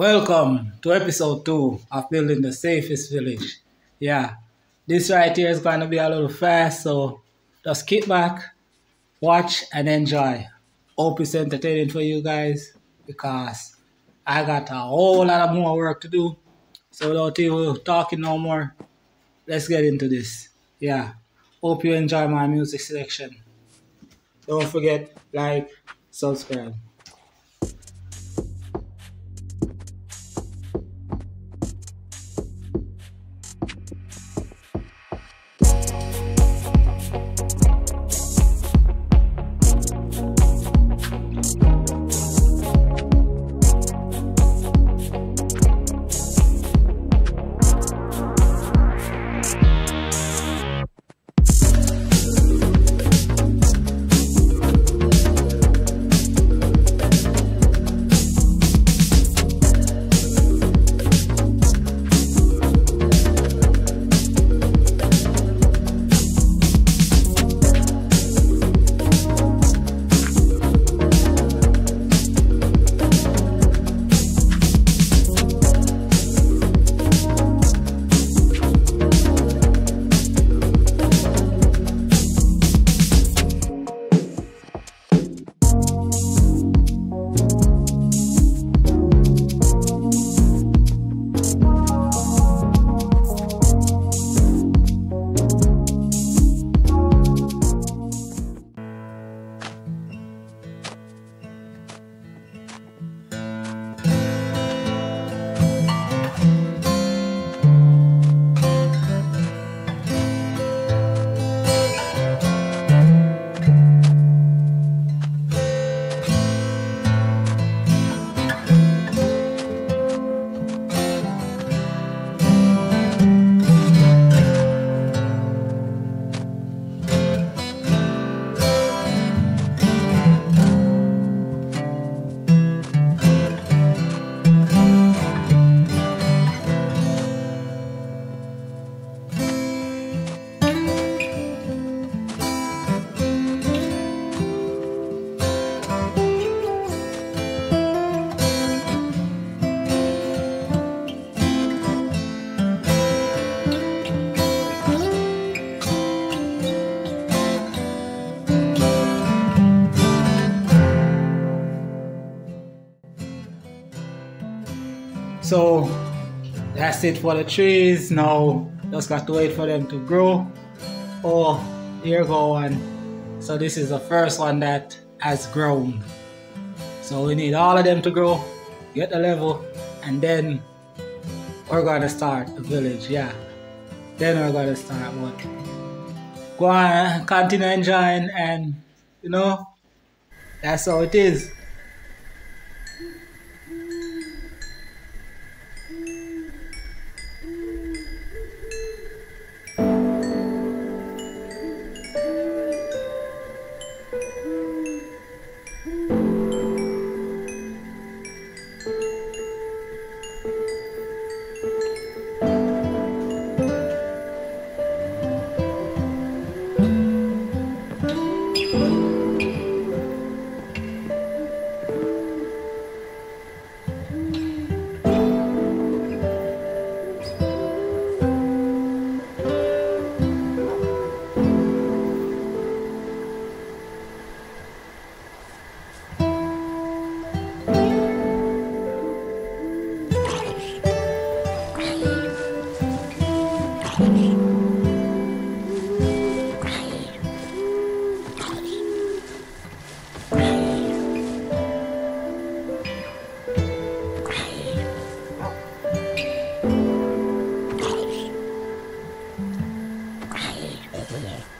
Welcome to episode two of Building the Safest Village. Yeah, this right here is going to be a little fast, so just kick back, watch, and enjoy. Hope it's entertaining for you guys because I got a whole lot of more work to do. So without you talking no more, let's get into this. Yeah, hope you enjoy my music selection. Don't forget, like, subscribe. So that's it for the trees. Now just got to wait for them to grow. Oh, here go one. So this is the first one that has grown. So we need all of them to grow, get the level, and then we're gonna start the village. Yeah, then we're gonna start. But go on, continue enjoying, and you know that's how it is. there.